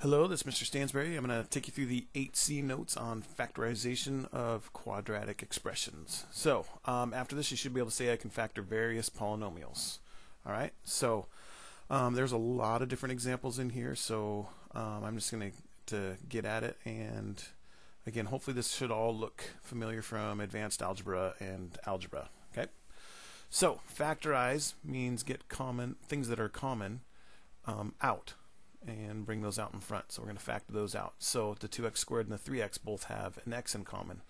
Hello, this is Mr. Stansbury. I'm going to take you through the 8C notes on factorization of quadratic expressions. So, um, after this, you should be able to say I can factor various polynomials. All right, so um, there's a lot of different examples in here, so um, I'm just going to get at it. And again, hopefully, this should all look familiar from advanced algebra and algebra. Okay, so factorize means get common things that are common um, out and bring those out in front. So we're going to factor those out. So the 2x squared and the 3x both have an x in common.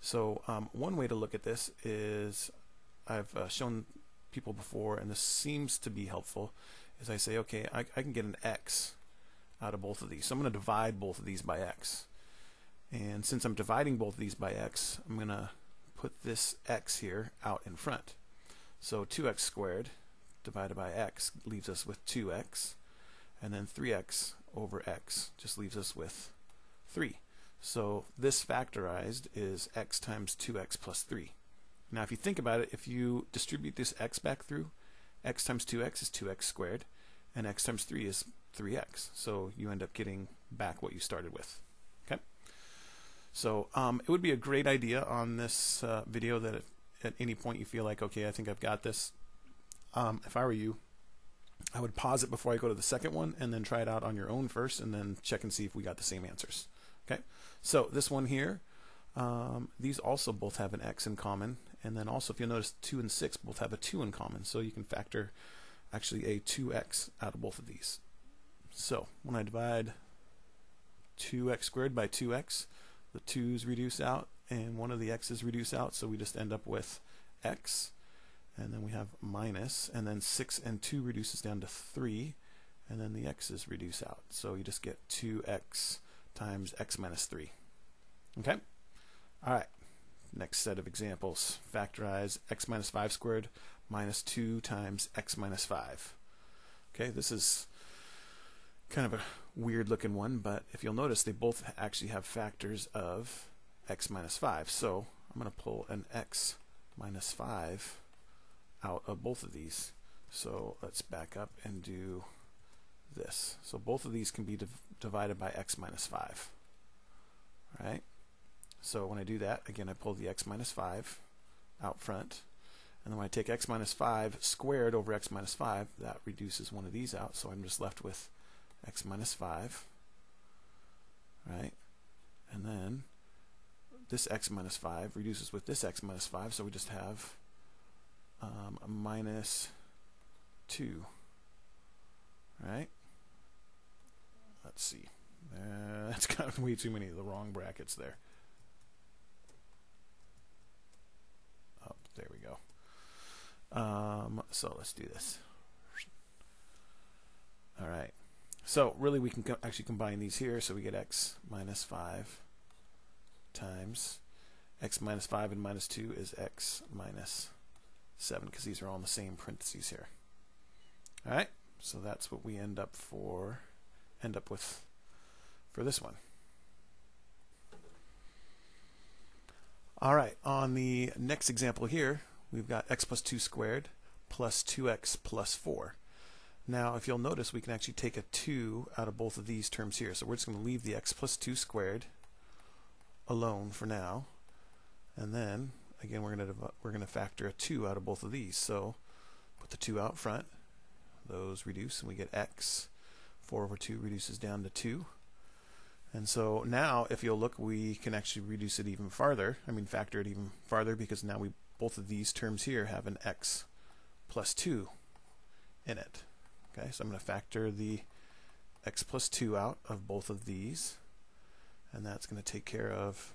So um, one way to look at this is I've uh, shown people before, and this seems to be helpful, is I say, okay, I, I can get an x out of both of these. So I'm going to divide both of these by x. And since I'm dividing both of these by x, I'm going to put this x here out in front. So 2x squared divided by x leaves us with 2x and then 3x over x just leaves us with 3. So this factorized is x times 2x plus 3. Now if you think about it, if you distribute this x back through, x times 2x is 2x squared, and x times 3 is 3x. So you end up getting back what you started with. Okay. So um, it would be a great idea on this uh, video that if at any point you feel like, okay, I think I've got this. Um, if I were you, I would pause it before I go to the second one and then try it out on your own first and then check and see if we got the same answers. Okay, so this one here, um, these also both have an x in common. And then also, if you'll notice, 2 and 6 both have a 2 in common. So you can factor actually a 2x out of both of these. So when I divide 2x squared by 2x, the 2's reduce out and one of the x's reduce out. So we just end up with x and then we have minus, and then 6 and 2 reduces down to 3, and then the x's reduce out. So you just get 2x times x minus 3. Okay? All right. Next set of examples. Factorize x minus 5 squared minus 2 times x minus 5. Okay, this is kind of a weird looking one, but if you'll notice, they both actually have factors of x minus 5. So I'm going to pull an x minus 5 out of both of these. So let's back up and do this. So both of these can be div divided by x minus 5. Right? So when I do that, again, I pull the x minus 5 out front. And then when I take x minus 5 squared over x minus 5, that reduces one of these out. So I'm just left with x minus 5. Right? And then this x minus 5 reduces with this x minus 5. So we just have um, minus 2. Right? Let's see. Uh, that's kind of way too many of the wrong brackets there. Oh, there we go. Um, so let's do this. All right. So really we can co actually combine these here. So we get x minus 5 times x minus 5 and minus 2 is x minus 7 because these are all in the same parentheses here. All right, so that's what we end up for end up with for this one. All right, on the next example here, we've got x plus 2 squared plus 2x plus 4. Now, if you'll notice, we can actually take a 2 out of both of these terms here. So we're just going to leave the x plus 2 squared alone for now. And then again we're going to we're to factor a 2 out of both of these so put the 2 out front those reduce and we get x. 4 over 2 reduces down to 2 and so now if you'll look we can actually reduce it even farther I mean factor it even farther because now we both of these terms here have an x plus 2 in it. Okay so I'm going to factor the x plus 2 out of both of these and that's going to take care of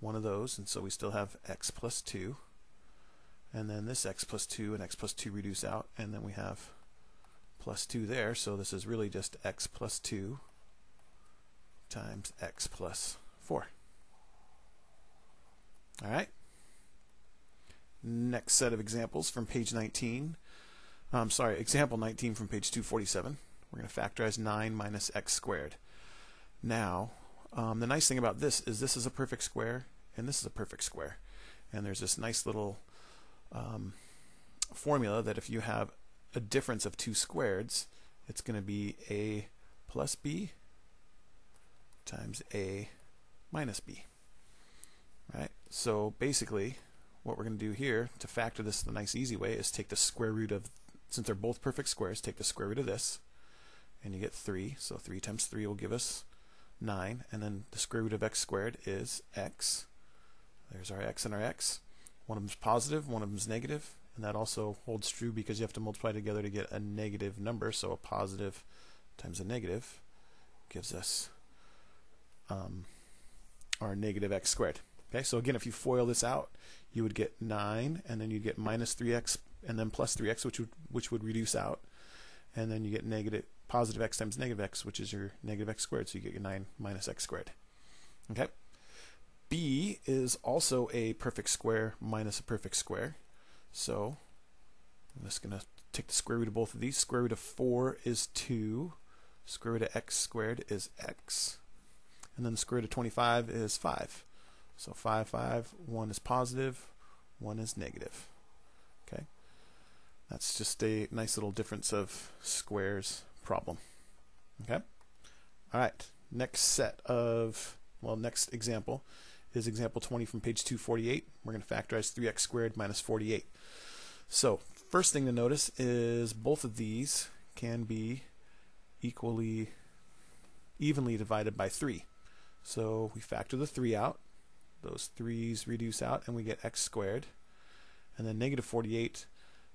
one of those, and so we still have x plus 2. And then this x plus 2 and x plus 2 reduce out, and then we have plus 2 there, so this is really just x plus 2 times x plus 4. All right. Next set of examples from page 19. I'm um, sorry, example 19 from page 247. We're going to factorize 9 minus x squared. Now, um, the nice thing about this is this is a perfect square and this is a perfect square. And there's this nice little um, formula that if you have a difference of two squareds, it's going to be a plus b times a minus b. Right? So basically, what we're going to do here to factor this the nice easy way is take the square root of, since they're both perfect squares, take the square root of this, and you get 3. So 3 times 3 will give us 9. And then the square root of x squared is x. There's our x and our x. One of them is positive, one of them is negative, and that also holds true because you have to multiply together to get a negative number. So a positive times a negative gives us um, our negative x squared. Okay, so again, if you FOIL this out, you would get 9, and then you'd get minus 3x, and then plus 3x, which would, which would reduce out. And then you get negative positive x times negative x, which is your negative x squared, so you get your 9 minus x squared. Okay? b is also a perfect square minus a perfect square. So I'm just going to take the square root of both of these. Square root of 4 is 2. Square root of x squared is x. And then the square root of 25 is 5. So 5, 5, 1 is positive, 1 is negative. Okay? That's just a nice little difference of squares problem. Okay? All right. Next set of, well, next example is example 20 from page 248. We're going to factorize 3x squared minus 48. So, first thing to notice is both of these can be equally, evenly divided by 3. So we factor the 3 out. Those 3's reduce out and we get x squared. And then negative 48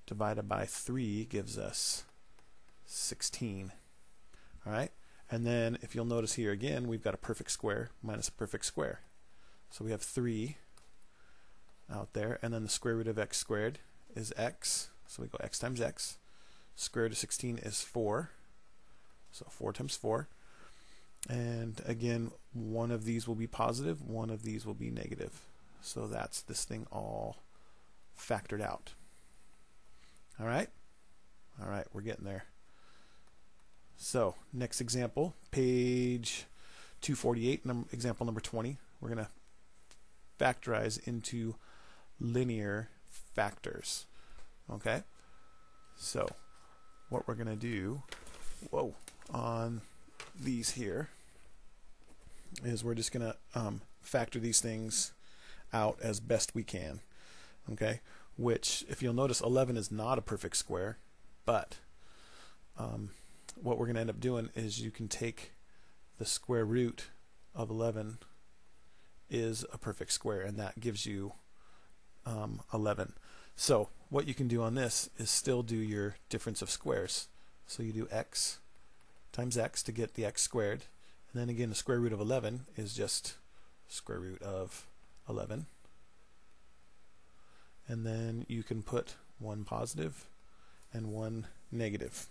divided by 3 gives us 16. All right? And then if you'll notice here again, we've got a perfect square minus a perfect square. So we have 3 out there. And then the square root of x squared is x. So we go x times x. Square root of 16 is 4. So 4 times 4. And again, one of these will be positive, one of these will be negative. So that's this thing all factored out. All right? All right, we're getting there. So, next example, page 248, num example number 20. We're going to factorize into linear factors. Okay? So, what we're going to do, whoa, on these here is we're just going to um, factor these things out as best we can. Okay? Which, if you'll notice, 11 is not a perfect square, but um, what we're going to end up doing is you can take the square root of 11 is a perfect square, and that gives you um, 11. So what you can do on this is still do your difference of squares. So you do x times x to get the x squared. And then again, the square root of 11 is just square root of 11. And then you can put one positive and one negative.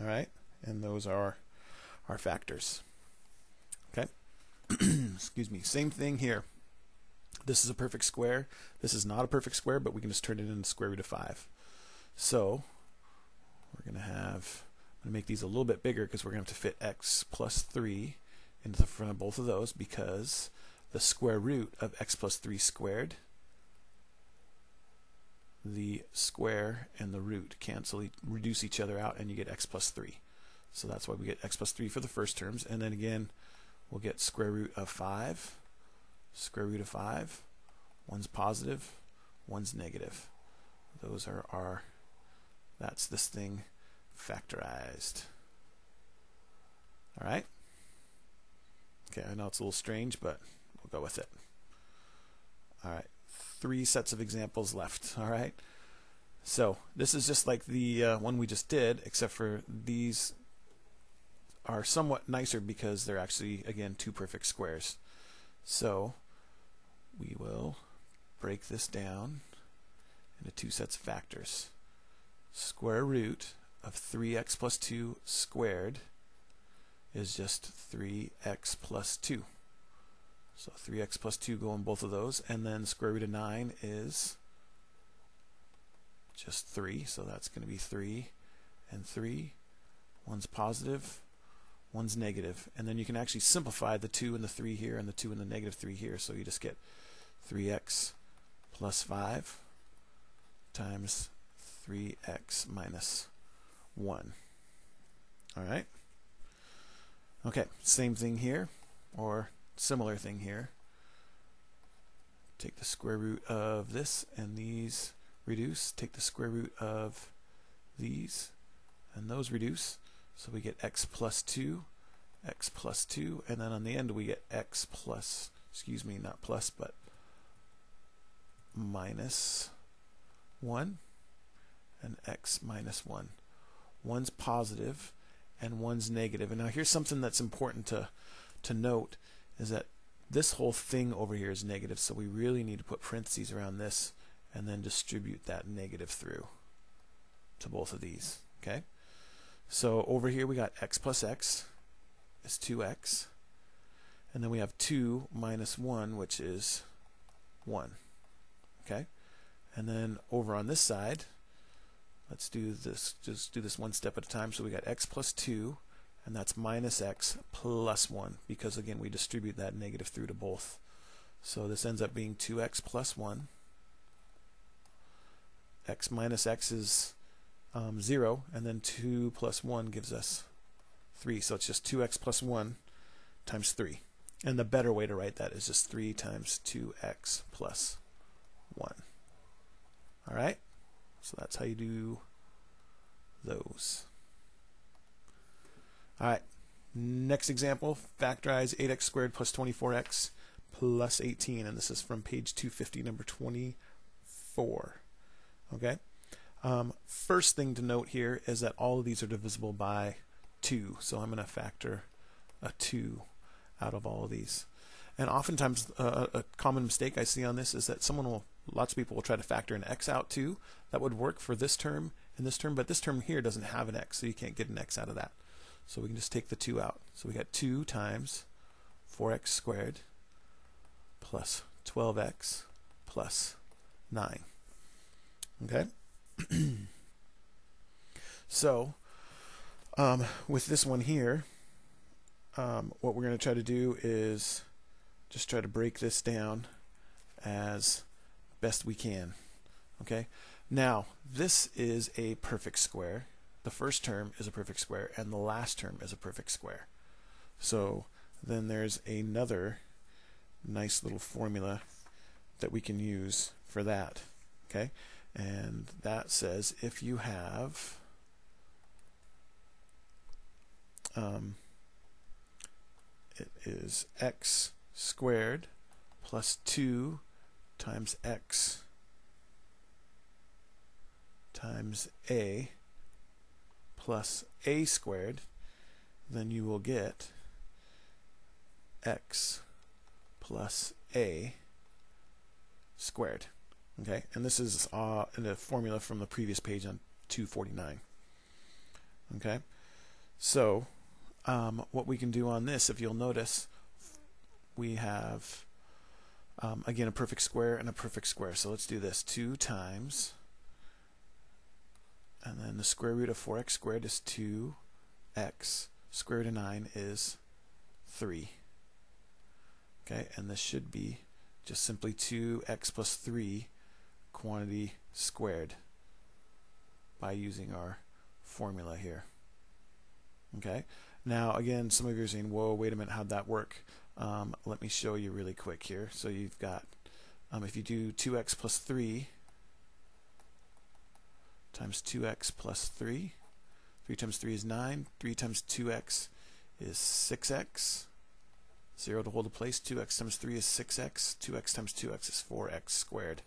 All right? And those are our factors. Okay? Excuse me. Same thing here. This is a perfect square. This is not a perfect square, but we can just turn it into square root of 5. So, we're going to have I'm going to make these a little bit bigger because we're going to have to fit x plus 3 into the front of both of those because the square root of x plus 3 squared, the square and the root cancel, reduce each other out, and you get x plus 3. So that's why we get x plus 3 for the first terms. And then again, we'll get square root of 5, square root of 5. One's positive, one's negative. Those are our, that's this thing factorized. All right? Okay, I know it's a little strange, but we'll go with it. All right, three sets of examples left. All right? So this is just like the uh, one we just did, except for these are somewhat nicer because they're actually, again, two perfect squares. So we will break this down into two sets of factors. Square root of 3x plus 2 squared is just 3x plus 2. So 3x plus 2 go in both of those. And then square root of 9 is just 3. So that's going to be 3 and 3. One's positive, one's negative. And then you can actually simplify the 2 and the 3 here and the 2 and the negative 3 here. So you just get 3x plus 5 times 3x minus 1. All right. Okay, same thing here. or similar thing here. Take the square root of this and these reduce. Take the square root of these and those reduce. So we get x plus 2, x plus 2, and then on the end we get x plus, excuse me, not plus, but minus 1 and x minus 1. One's positive and one's negative. And now here's something that's important to, to note is that this whole thing over here is negative, so we really need to put parentheses around this and then distribute that negative through to both of these. Okay? So over here we got x plus x is 2x. And then we have 2 minus 1, which is 1. Okay? And then over on this side, let's do this, just do this one step at a time. So we got x plus 2, and that's minus x plus 1, because again, we distribute that negative through to both. So this ends up being 2x plus 1. x minus x is um, 0, and then 2 plus 1 gives us 3. So it's just 2x plus 1 times 3. And the better way to write that is just 3 times 2x plus 1. All right? So that's how you do those. All right. Next example, factorize 8x squared plus 24x plus 18. And this is from page 250, number 24. Okay? Um, first thing to note here is that all of these are divisible by 2. So I'm going to factor a 2 out of all of these. And oftentimes, uh, a common mistake I see on this is that someone will, lots of people will try to factor an x out too. That would work for this term and this term, but this term here doesn't have an x, so you can't get an x out of that. So we can just take the 2 out. So we got 2 times 4x squared plus 12x plus 9. Okay? so, um, with this one here, um, what we're going to try to do is just try to break this down as best we can. Okay? Now, this is a perfect square. The first term is a perfect square, and the last term is a perfect square. So, then there's another nice little formula that we can use for that. Okay? And that says if you have um, it is x squared plus 2 times x times a plus a squared, then you will get x plus a squared. Okay, and this is uh, in a formula from the previous page on 249. Okay, so um, what we can do on this, if you'll notice, we have um, again a perfect square and a perfect square. So let's do this: two times, and then the square root of 4x squared is 2x. Square root of 9 is 3. Okay, and this should be just simply 2x plus 3 quantity squared by using our formula here. Okay. Now, again, some of you are saying, whoa, wait a minute, how'd that work? Um, let me show you really quick here. So you've got, um, if you do 2x plus 3 times 2x plus 3, 3 times 3 is 9, 3 times 2x is 6x, 0 to hold a place, 2x times 3 is 6x, 2x times 2x is 4x squared.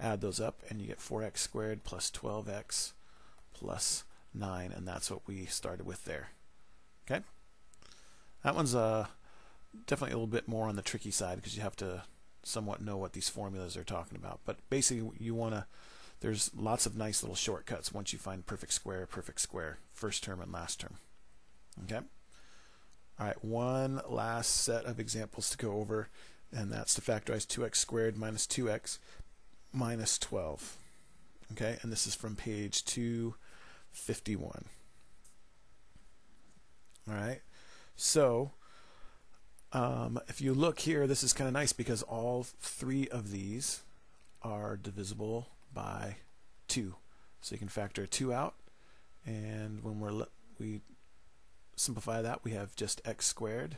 Add those up and you get 4x squared plus 12x plus 9 and that's what we started with there. Okay? That one's uh, definitely a little bit more on the tricky side because you have to somewhat know what these formulas are talking about. But basically you want to, there's lots of nice little shortcuts once you find perfect square, perfect square, first term and last term. Okay? All right, one last set of examples to go over, and that's to factorize 2x squared minus 2x minus 12. Okay, and this is from page 251. All right, so um, if you look here, this is kind of nice because all three of these are divisible by 2. So you can factor 2 out, and when we're we simplify that, we have just x squared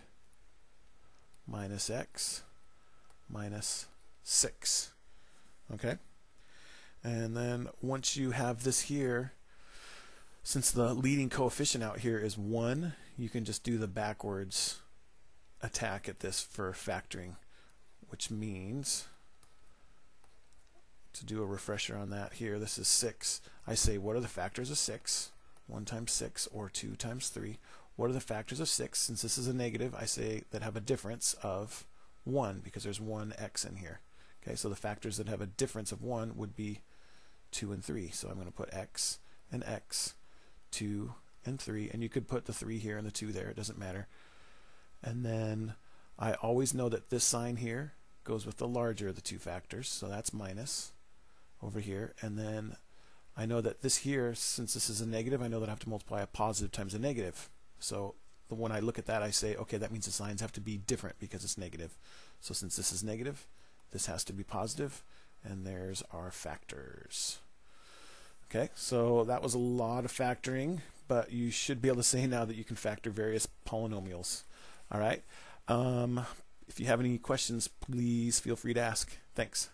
minus x minus 6. Okay? And then once you have this here, since the leading coefficient out here is 1, you can just do the backwards attack at this for factoring, which means to do a refresher on that here, this is 6. I say, what are the factors of 6? 1 times 6 or 2 times 3. What are the factors of 6? Since this is a negative, I say that have a difference of 1 because there's one x in here. Okay, so the factors that have a difference of 1 would be 2 and 3. So I'm going to put x and x, 2 and 3, and you could put the 3 here and the 2 there, it doesn't matter. And then I always know that this sign here goes with the larger of the two factors, so that's minus over here. And then I know that this here, since this is a negative, I know that I have to multiply a positive times a negative. So the when I look at that, I say, okay, that means the signs have to be different because it's negative. So since this is negative, this has to be positive, and there's our factors. Okay, so that was a lot of factoring, but you should be able to say now that you can factor various polynomials. All right. Um, if you have any questions, please feel free to ask. Thanks.